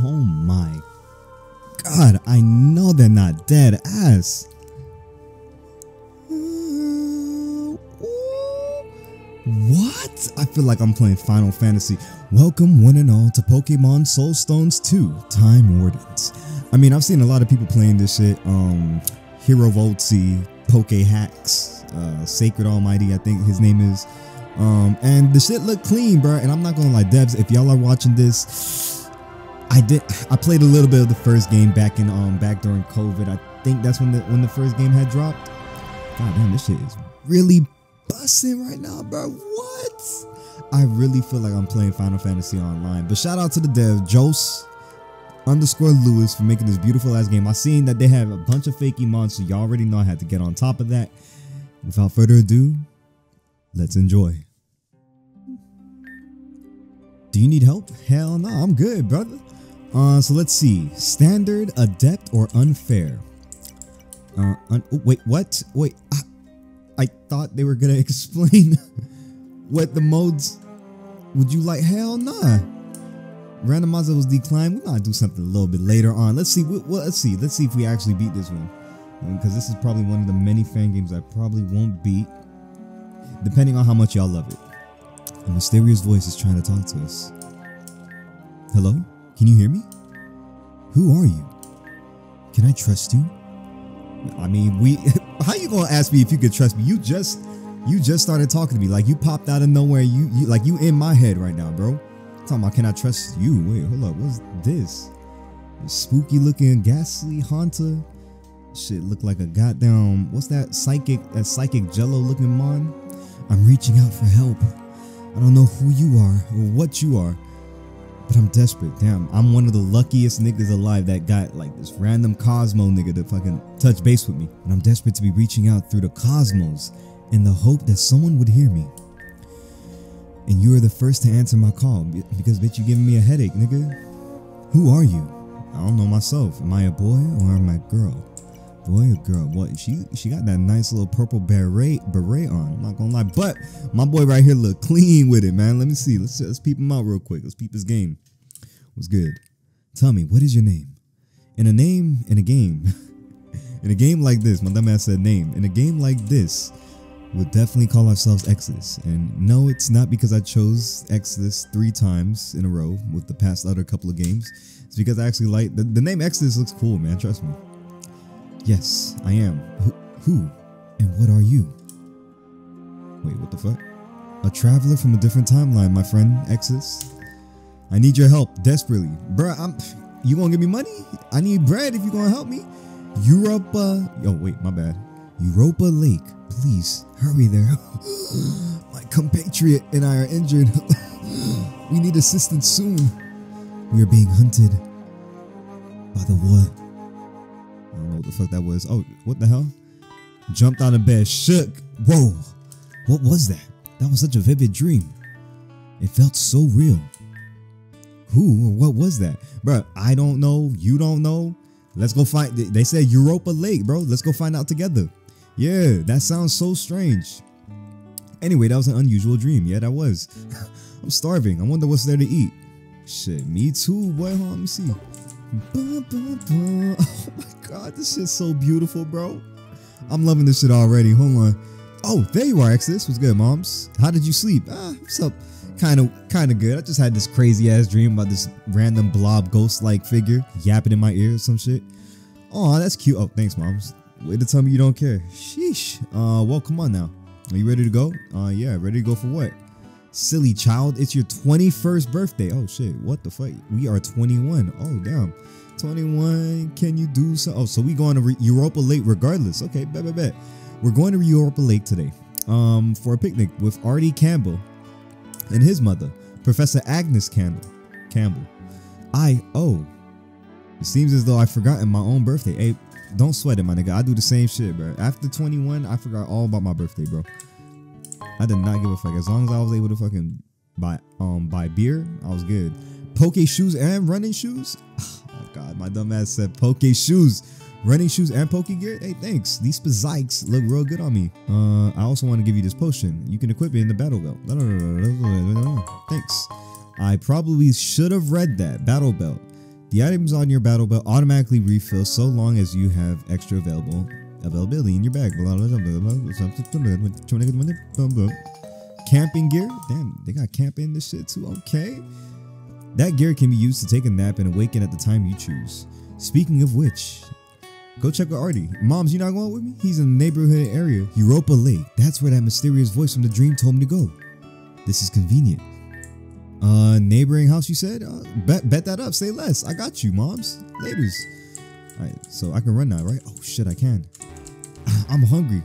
Oh my god, I know they're not dead ass. What? I feel like I'm playing Final Fantasy. Welcome, one and all, to Pokemon Soulstones 2 Time Wardens. I mean, I've seen a lot of people playing this shit. Um, Hero Voltsy, Poke Hacks, uh, Sacred Almighty, I think his name is. Um, and the shit look clean, bro. And I'm not gonna lie, devs, if y'all are watching this, I did. I played a little bit of the first game back in um back during COVID. I think that's when the when the first game had dropped. God damn, this shit is really busting right now, bro. What? I really feel like I'm playing Final Fantasy Online. But shout out to the dev, Jose underscore Lewis for making this beautiful ass game. I seen that they have a bunch of fake monsters. y'all already know I had to get on top of that. Without further ado, let's enjoy. Do you need help? Hell no, I'm good, brother. Uh, so let's see. Standard, adept, or unfair? Uh, un oh, wait, what? Wait, I, I thought they were gonna explain what the modes. Would you like? Hell nah. Randomizer was declined. We might do something a little bit later on. Let's see. Well, let's see. Let's see if we actually beat this one, because this is probably one of the many fan games I probably won't beat, depending on how much y'all love it. A mysterious voice is trying to talk to us. Hello? Can you hear me? Who are you? Can I trust you? I mean, we. How you gonna ask me if you could trust me? You just, you just started talking to me like you popped out of nowhere. You, you like you in my head right now, bro. Talking about can I trust you? Wait, hold up. What's this? Spooky looking, ghastly haunter. Shit, look like a goddamn. What's that psychic? That psychic Jello looking mon? I'm reaching out for help. I don't know who you are or what you are, but I'm desperate. Damn, I'm one of the luckiest niggas alive that got like this random Cosmo nigga to fucking touch base with me. And I'm desperate to be reaching out through the cosmos in the hope that someone would hear me. And you are the first to answer my call because bitch you giving me a headache, nigga. Who are you? I don't know myself. Am I a boy or am I a girl? Boy or girl? What she she got that nice little purple beret beret on. I'm not gonna lie, but my boy right here look clean with it, man. Let me see. Let's let's peep him out real quick. Let's peep his game. What's good? Tell me, what is your name? In a name, in a game, in a game like this, my dumb ass said name. In a game like this, we'll definitely call ourselves Exodus. And no, it's not because I chose Exodus three times in a row with the past other couple of games. It's because I actually like the, the name Exodus looks cool, man. Trust me. Yes, I am. Wh- who and what are you? Wait, what the fuck? A traveler from a different timeline, my friend Exodus. I need your help desperately, bruh. I'm. You gonna give me money? I need bread if you're gonna help me. Europa. Oh wait, my bad. Europa Lake. Please hurry there. my compatriot and I are injured. we need assistance soon. We are being hunted by the what? I don't know what the fuck that was. Oh, what the hell? Jumped out of bed, shook. Whoa, what was that? That was such a vivid dream. It felt so real. Who or what was that? Bro, I don't know. You don't know. Let's go find. They said Europa Lake, bro. Let's go find out together. Yeah, that sounds so strange. Anyway, that was an unusual dream. Yeah, that was. I'm starving. I wonder what's there to eat. Shit, me too, boy. Hold on, let me see. Oh my god, this shit's so beautiful, bro. I'm loving this shit already. Hold on. Oh, there you are, Exodus. What's good, moms? How did you sleep? Ah, what's up? Kind of, kind of good. I just had this crazy ass dream about this random blob ghost-like figure yapping in my ear or some shit. Oh, that's cute. Oh, thanks, moms. Way to tell me you don't care. Sheesh. Uh, well, come on now. Are you ready to go? Uh, yeah, ready to go for what? Silly child, it's your 21st birthday. Oh shit, what the fuck? We are 21. Oh damn. 21. Can you do so? Oh, so we going to Europa Lake regardless. Okay, bet, bet, bet. We're going to Europa Lake today. Um, for a picnic with Artie Campbell and his mother, Professor Agnes Campbell. Campbell. I oh. It seems as though I've forgotten my own birthday. Hey, don't sweat it, my nigga. I do the same shit, bro. After 21, I forgot all about my birthday, bro. I did not give a fuck. As long as I was able to fucking buy um buy beer, I was good. Poke shoes and running shoes. Oh my god, my dumb ass said poke shoes, running shoes and poke gear. Hey, thanks. These spazikes look real good on me. Uh, I also want to give you this potion. You can equip it in the battle belt. Thanks. I probably should have read that battle belt. The items on your battle belt automatically refill so long as you have extra available availability in your bag. Camping gear. Damn, they got camping this shit too. Okay. That gear can be used to take a nap and awaken at the time you choose. Speaking of which, go check out Artie. Moms, you not going with me? He's in the neighborhood area. Europa Lake. That's where that mysterious voice from the dream told me to go. This is convenient. Uh, neighboring house, you said? Uh, bet, bet that up. Say less. I got you, moms. Laters. All right, so I can run now, right? Oh shit, I can. I'm hungry.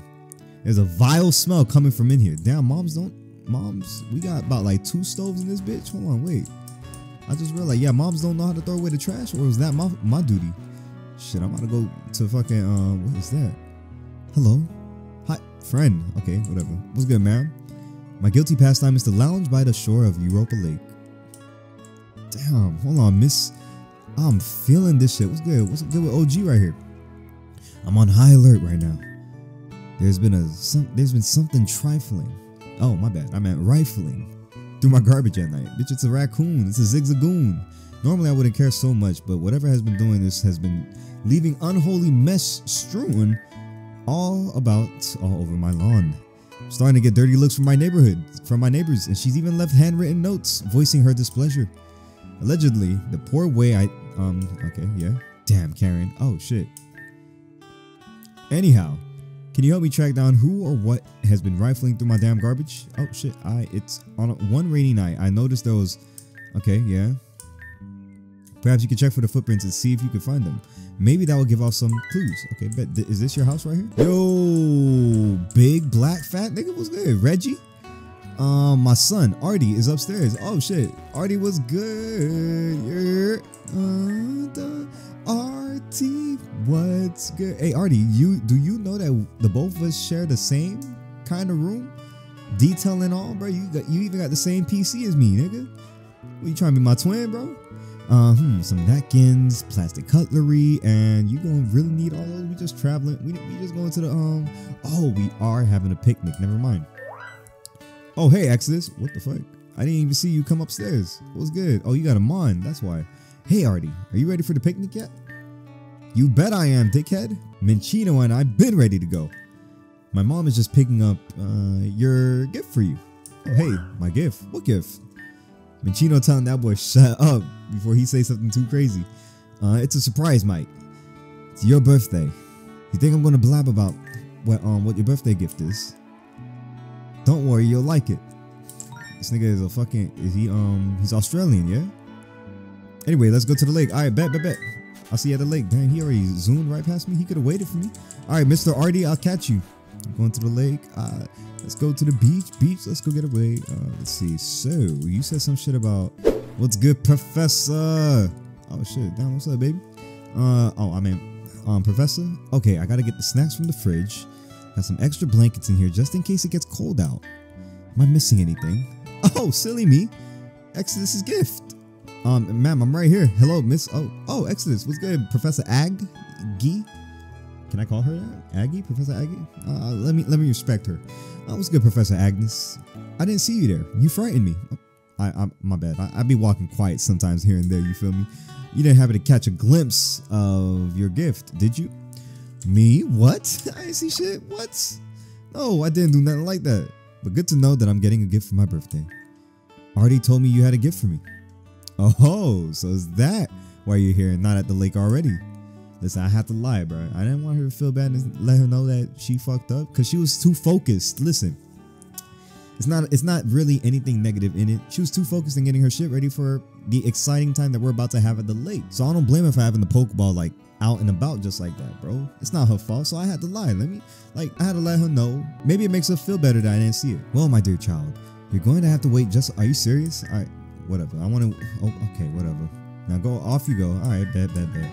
There's a vile smell coming from in here. Damn, moms don't. Moms, we got about like two stoves in this bitch. Hold on, wait. I just realized, yeah, moms don't know how to throw away the trash, or is that my my duty? Shit, I'm about to go to fucking. Uh, what is that? Hello, hi, friend. Okay, whatever. What's good, ma'am? My guilty pastime is to lounge by the shore of Europa Lake. Damn, hold on, miss. I'm feeling this shit. What's good? What's good with OG right here? I'm on high alert right now. There's been a some, there's been something trifling. Oh my bad. I meant rifling through my garbage at night. Bitch, it's a raccoon. It's a zigzagoon. Normally I wouldn't care so much, but whatever has been doing this has been leaving unholy mess strewn all about all over my lawn. I'm starting to get dirty looks from my neighborhood, from my neighbors, and she's even left handwritten notes voicing her displeasure. Allegedly, the poor way I um okay, yeah. Damn Karen. Oh shit. Anyhow, can you help me track down who or what has been rifling through my damn garbage? Oh shit, I it's on a, one rainy night. I noticed those. okay, yeah. Perhaps you can check for the footprints and see if you can find them. Maybe that will give off some clues. Okay, but is this your house right here? Yo, big black fat nigga was good. Reggie? Um, my son Artie is upstairs. Oh shit, Artie was good. Yeah. Uh, Artie, what's good? Hey Artie, you do you know that the both of us share the same kind of room? Detail and all, bro. You got you even got the same PC as me, nigga. What you trying to be my twin, bro? Uh, hmm, some napkins, plastic cutlery, and you gonna really need all those? We just traveling. We we just going to the um. Oh, we are having a picnic. Never mind. Oh, hey Exodus. What the fuck? I didn't even see you come upstairs. What's good? Oh, you got a mon. That's why. Hey Artie, are you ready for the picnic yet? You bet I am, dickhead. Minccino and I've been ready to go. My mom is just picking up uh, your gift for you. Oh, hey, my gift. What gift? Minccino telling that boy shut up before he say something too crazy. Uh, it's a surprise, Mike. It's your birthday. You think I'm gonna blab about what um what your birthday gift is? Don't worry, you'll like it. This nigga is a fucking is he um he's Australian, yeah? Anyway, let's go to the lake. Alright, bet, bet, bet. I'll see you at the lake. Damn, he already zoomed right past me. He could have waited for me. Alright, Mr. Artie, I'll catch you. I'm going to the lake. Uh let's go to the beach. Beach, let's go get away. Uh let's see. So you said some shit about what's good, Professor. Oh shit, damn, what's up, baby? Uh oh, I mean um Professor? Okay, I gotta get the snacks from the fridge. Got some extra blankets in here just in case it gets cold out. Am I missing anything? Oh, silly me. Exodus's gift. Um, ma'am, I'm right here. Hello, Miss. Oh, oh, Exodus. What's good, Professor Ag? Gee? Can I call her that? Aggie? Professor Aggie? Uh, let me let me respect her. Uh, what's good, Professor Agnes? I didn't see you there. You frightened me. Oh, I, I my bad. I, I be walking quiet sometimes here and there. You feel me? You didn't happen to catch a glimpse of your gift, did you? Me? What? I didn't see shit. What? No, I didn't do nothing like that. But good to know that I'm getting a gift for my birthday. Artie told me you had a gift for me. Oh, so is that why you're here and not at the lake already? Listen, I have to lie, bro. I didn't want her to feel bad and let her know that she fucked up because she was too focused. Listen, it's not it's not really anything negative in it. She was too focused in getting her shit ready for the exciting time that we're about to have at the lake. So I don't blame her for having the Pokeball like out and about just like that, bro. It's not her fault, so I had to lie. Let me, like, I had to let her know. Maybe it makes her feel better that I didn't see it. Well, my dear child, you're going to have to wait just, are you serious? All right, whatever. I want to, oh, okay, whatever. Now go, off you go. All right, bad, bad, bad.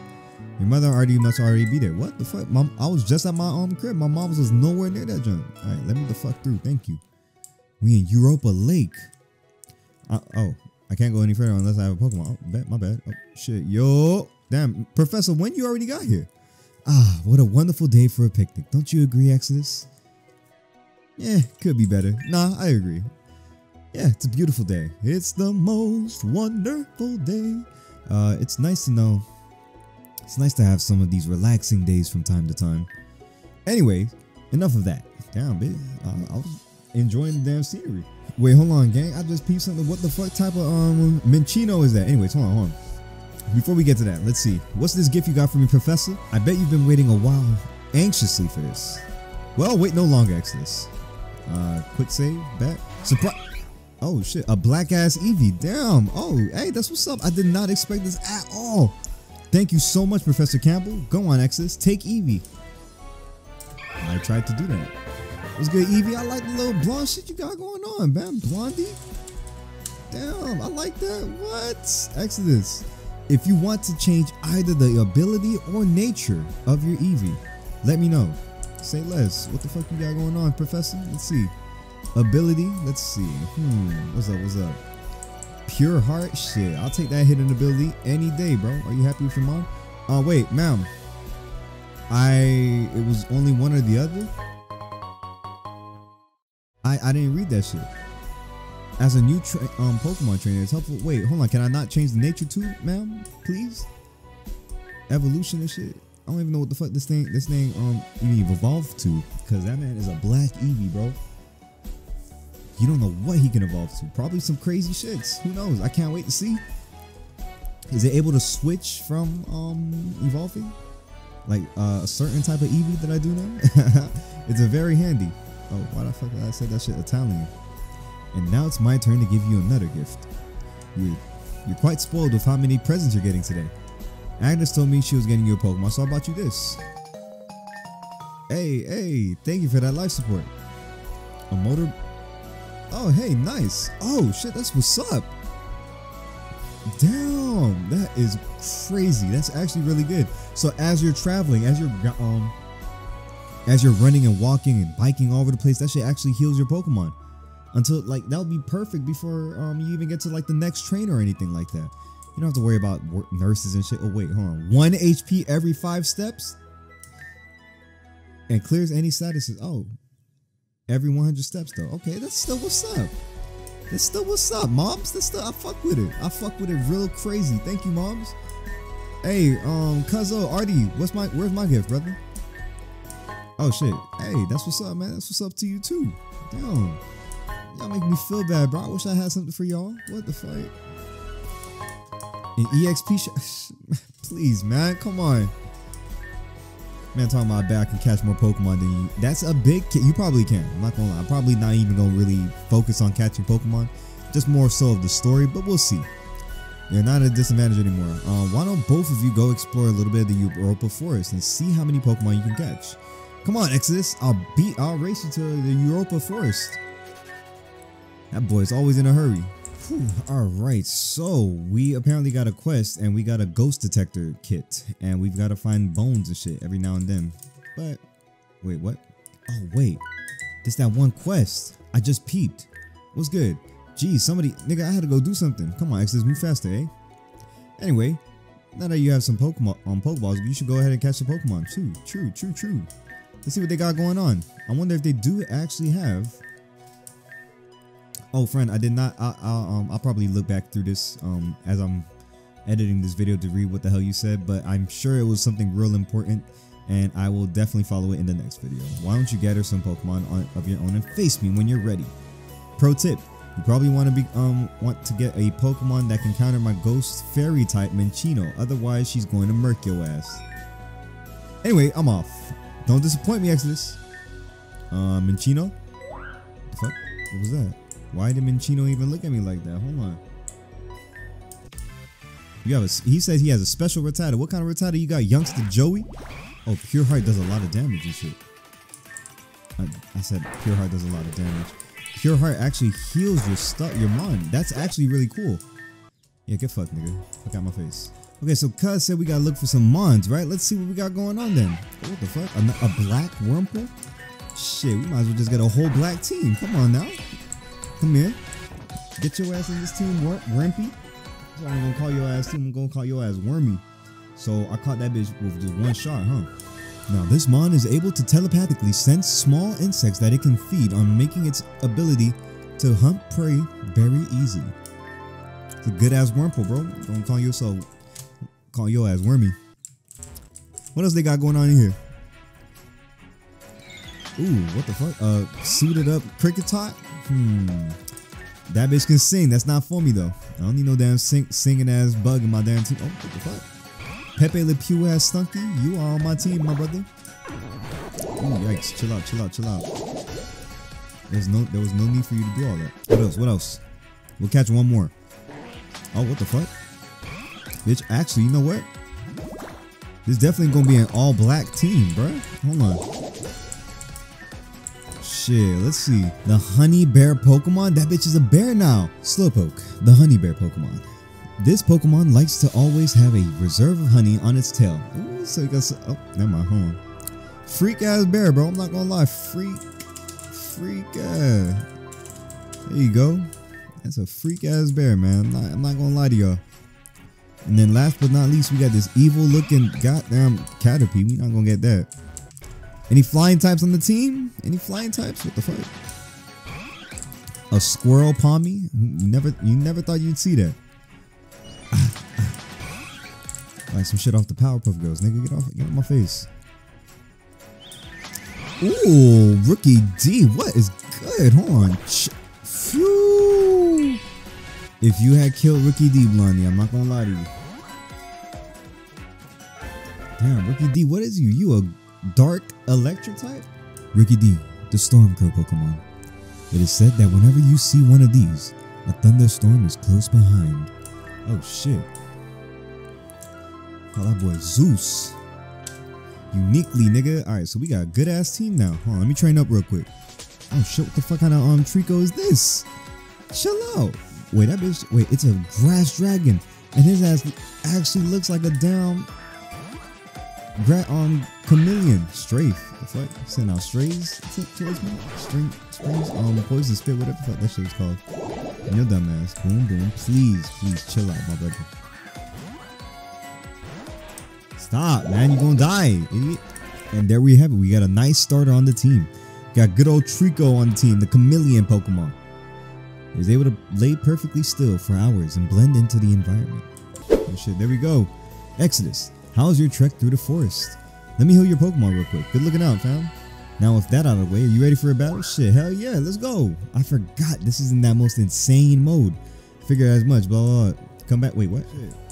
Your mother already must already be there. What the fuck? Mom, I was just at my own crib. My mom was nowhere near that junk. All right, let me the fuck through. Thank you. We in Europa Lake. Uh, oh, I can't go any further unless I have a Pokemon. Oh, bad, my bad. Oh, shit. Yo. Damn, Professor, when you already got here? Ah, what a wonderful day for a picnic. Don't you agree, Exodus? Yeah, could be better. Nah, I agree. Yeah, it's a beautiful day. It's the most wonderful day Uh, it's nice to know. It's nice to have some of these relaxing days from time to time. Anyway, enough of that. Damn, bitch. Uh, I was enjoying the damn scenery. Wait, hold on, gang. I just peeped something. What the fuck type of um Minccino is that? Anyways, hold on, hold on. Before we get to that, let's see. What's this gift you got for me, Professor? I bet you've been waiting a while anxiously for this. Well, wait no longer, Exodus. Uh, quick save, back. Surprise. Oh shit, a black ass Eevee. Damn. Oh, hey, that's what's up. I did not expect this at all. Thank you so much, Professor Campbell. Go on, Exodus. Take Eevee. I tried to do that. What's good, Eevee? I like the little blonde shit you got going on, man. Blondie. Damn, I like that. What? Exodus. If you want to change either the ability or nature of your Eevee, let me know. Say less. What the fuck you got going on, Professor? Let's see. Ability. Let's see. Hmm. What's up? What's up? Pure heart. Shit. I'll take that hidden ability any day, bro. Are you happy with your mom? Uh, wait, ma'am. I. It was only one or the other. I I didn't read that shit. As a new um Pokemon trainer, it's helpful. Wait, hold on. Can I not change the nature too, ma'am? Please. Evolution and shit. I don't even know what the fuck this thing this thing um even evolved to, cause that man is a black Eevee, bro. You don't know what he can evolve to. Probably some crazy shits. Who knows? I can't wait to see. Is it able to switch from um evolving? Like uh, a certain type of Eevee that I do know? it's a very handy. Oh, why the fuck did I say that shit Italian? And now it's my turn to give you another gift. You, you're quite spoiled with how many presents you're getting today. Agnes told me she was getting you a Pokemon, so I bought you this. Hey, hey, thank you for that life support. A motor... Oh, hey, nice. Oh, shit, that's what's up. Damn, that is crazy. That's actually really good. So as you're traveling, as you're um as you're running and walking and biking all over the place, that shit actually heals your Pokemon. Until like that would be perfect before um you even get to like the next train or anything like that. You don't have to worry about nurses and shit. Oh wait, hold on. One HP every five steps, and clears any statuses. Oh, every 100 steps though. Okay, that's still what's up. That's still what's up, moms. That's still I fuck with it. I fuck with it real crazy. Thank you, moms. Hey, um, Cuzzo, Artie, what's my where's my gift, brother? Oh shit. Hey, that's what's up, man. That's what's up to you too. Damn. Y'all make me feel bad, bro. I wish I had something for y'all. What the fuck? An EXP sh Please, man. Come on. Man, talking about I can catch more Pokemon than you. That's a big You probably can. I'm not gonna lie. I'm probably not even gonna really focus on catching Pokemon. Just more so of the story, but we'll see. You're not at a disadvantage anymore. Uh, why don't both of you go explore a little bit of the Europa Forest and see how many Pokemon you can catch? Come on, Exodus. I'll beat. I'll race you to the Europa Forest. That boy's always in a hurry. All right, so we apparently got a quest and we got a ghost detector kit and we've got to find bones and shit every now and then. But wait, what? Oh wait, this that one quest I just peeped. What's good? Geez, somebody, nigga, I had to go do something. Come on, Exodus, move faster, eh? Anyway, now that you have some Pokemon on um, Pokeballs, you should go ahead and catch the Pokemon. True, true, true, true. Let's see what they got going on. I wonder if they do actually have. Oh, friend, I did not. I, will um, I'll probably look back through this um, as I'm editing this video to read what the hell you said, but I'm sure it was something real important, and I will definitely follow it in the next video. Why don't you gather some Pokemon on, of your own and face me when you're ready? Pro tip: You probably want to be um want to get a Pokemon that can counter my Ghost Fairy type Minccino. Otherwise, she's going to murk your ass. Anyway, I'm off. Don't disappoint me, Exodus. Uh? What was that? Why did Minccino even look at me like that? Hold on. You have a, he says he has a special Rattata. What kind of Rattata you got? Youngster Joey? Oh, Pure Heart does a lot of damage and shit. I, I said Pure Heart does a lot of damage. Pure Heart actually heals your stuff, your mind. That's actually really cool. Yeah, get fucked, nigga. Fuck out my face. Okay, so Cuz said we gotta look for some Mons, right? Let's see what we got going on then. What the fuck? A, a black Wurmple? Shit, we might as well just get a whole black team. Come on now. Come here. Get your ass in this team, Wurmpy. So I'm gonna call your ass team. I'm gonna call your ass Wormy. So I caught that bitch with just one shot, huh? Now this Mon is able to telepathically sense small insects that it can feed on making its ability to hunt prey very easy. It's a good ass Wurmple, bro. Don't call yourself Call your ass wormy. What else they got going on in here? Ooh, what the fuck? Uh, suited up Kricketot? Hmm. That bitch can sing. That's not for me though. I don't need no damn sing singing ass bug in my damn team. Oh, what the fuck? Pepe Le Pew ass stunky. You are on my team, my brother. Ooh, yikes. Chill out, chill out, chill out. There's no there was no need for you to do all that. What else? What else? We'll catch one more. Oh, what the fuck? Bitch, actually, you know what? This definitely gonna be an all black team, bro. Hold on. Shit, let's see. The honey bear Pokemon? That bitch is a bear now. Slowpoke, the honey bear Pokemon. This Pokemon likes to always have a reserve of honey on its tail. Ooh, so you got oh, never mind, hold on. Freak ass bear, bro. I'm not gonna lie. Freak. Freak ass. There you go. That's a freak ass bear, man. I'm not, I'm not gonna lie to y'all. And then last but not least, we got this evil looking goddamn Caterpie. We not gonna get that. Any flying types on the team? Any flying types? What the fuck? A squirrel pommy? You never you never thought you'd see that. like some shit off the Powerpuff Girls. Nigga, get off get off my face. Ooh, rookie D. What is good? Hold on. Phew. If you had killed Rookidee, Blondie, I'm not gonna lie to you. Damn, Rookidee, what is you? You a dark electric type? Rookidee, the Stormcrow Pokemon. It is said that whenever you see one of these, a thunderstorm is close behind. Oh shit. Call that boy Zeus. Uniquely, nigga. Alright, so we got a good ass team now. Hold on, let me train up real quick. Oh shit, what the fuck kind of um Trico is this? Chill out. Wait, that bitch. Wait, it's a grass dragon, and his ass actually looks like a damn gra- um chameleon. Strafe. The fuck? Send out strays towards me. String, strays. Um, poison spit. Whatever the fuck that shit was called. And your dumb ass. Boom, boom. Please, please, chill out, my brother. Stop, man. You're gonna die, idiot. And there we have it. We got a nice starter on the team. Got good old Trico on the team, the chameleon Pokemon. Is able to lay perfectly still for hours and blend into the environment. Oh shit, there we go. Exodus, how's your trek through the forest? Let me heal your Pokemon real quick. Good looking out, fam. Now with that out of the way, are you ready for a battle? Shit, hell yeah, let's go. I forgot this is in that most insane mode. Figure as much, blah, blah. Come back, wait, what?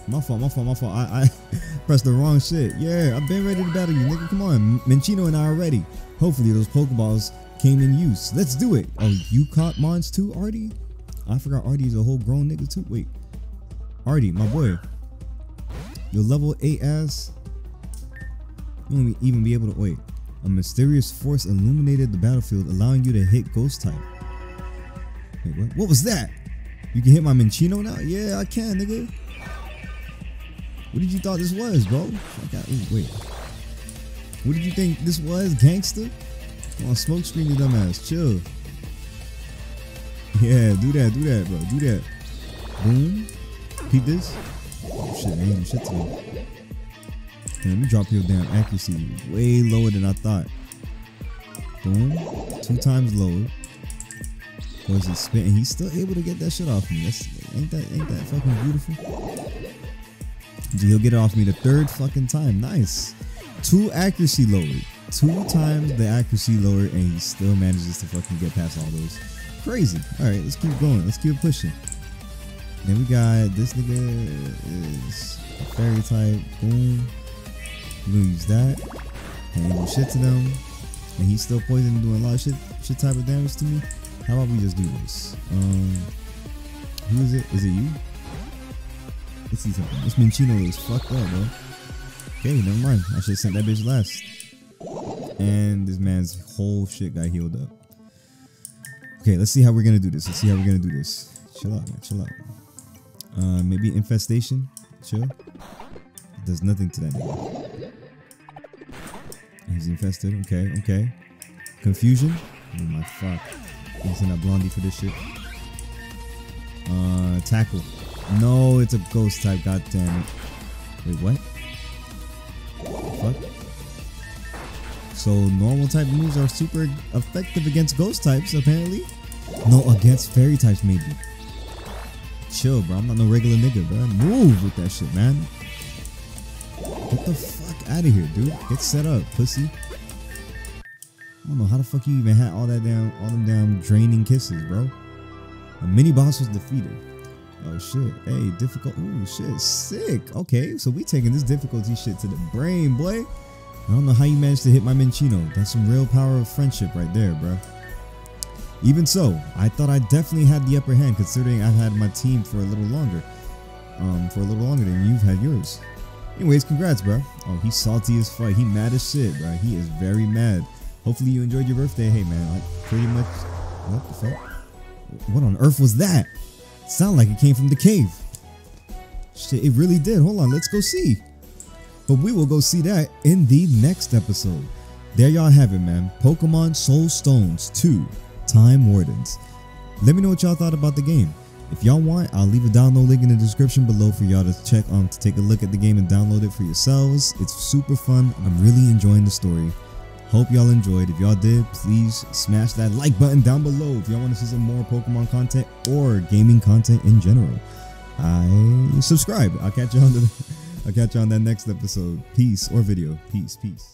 My fault, my fault, my fault. I, I pressed the wrong shit. Yeah, I've been ready to battle you, nigga. Come on. Minccino and I are ready. Hopefully those Pokeballs came in use. Let's do it. Oh, you caught Mons too, Artie? I forgot Artie's a whole grown nigga too. Wait. Artie, my boy. Your level 8 ass. You won't even be able to wait. A mysterious force illuminated the battlefield, allowing you to hit ghost type. Wait, what? What was that? You can hit my Minccino now? Yeah, I can, nigga. What did you thought this was, bro? Got, ooh, wait. What did you think this was, gangster? Come on, smoke screen your dumbass. Chill. Yeah, do that, do that, bro. Do that. Boom. Keep this. Shit, I ain't shit to me. Yeah, let me drop your damn accuracy way lower than I thought. Boom. Two times lower. Was he spitting? He's still able to get that shit off me. That's ain't that ain't that fucking beautiful? He'll get it off me the third fucking time. Nice. Two accuracy lowered. Two times the accuracy lowered, and he still manages to fucking get past all those. Crazy. All right, let's keep going. Let's keep pushing. Then we got this nigga is fairy type. Boom. We're gonna use that. And do shit to them. And he's still poisoning, doing a lot of shit, shit type of damage to me. How about we just do this? Um, who is it? Is it you? Let's see something. This Minccino is fucked up, bro. Okay, never mind. I should have sent that bitch last. And this man's whole shit got healed up. Okay, let's see how we're gonna do this. Let's see how we're gonna do this. Chill out, man. Chill out. Uh, maybe infestation. Chill. Does nothing to that. He's infested. Okay, okay. Confusion. Oh my fuck. He's in a blondie for this shit. Uh, tackle. No, it's a ghost type. God damn it. Wait, what? Fuck. So normal type moves are super effective against ghost types, apparently. No, against fairy types, maybe. Chill, bro. I'm not no regular nigga, bro. Move with that shit, man. Get the fuck out of here, dude. Get set up, pussy. I don't know how the fuck you even had all that damn, all them damn draining kisses, bro. A mini boss was defeated. Oh shit. Hey, difficult. Ooh, shit. Sick. Okay, so we taking this difficulty shit to the brain, boy. I don't know how you managed to hit my Minccino. That's some real power of friendship right there, bro. Even so, I thought I definitely had the upper hand considering I've had my team for a little longer. Um, for a little longer than you've had yours. Anyways, congrats, bro. Oh, he's salty as fuck. He mad as shit, bro. He is very mad. Hopefully you enjoyed your birthday. Hey, man, like pretty much. What the fuck? What on earth was that? Sound like it came from the cave. Shit, it really did. Hold on, let's go see. But we will go see that in the next episode. There y'all have it, man. Pokemon Soulstones 2 Time Wardens. Let me know what y'all thought about the game. If y'all want, I'll leave a download link in the description below for y'all to check on to take a look at the game and download it for yourselves. It's super fun. I'm really enjoying the story. Hope y'all enjoyed. If y'all did, please smash that like button down below if y'all want to see some more Pokemon content or gaming content in general. I subscribe. I'll catch you on the I'll catch you on that next episode. Peace or video. Peace, peace.